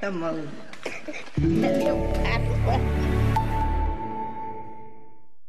Tá maluco.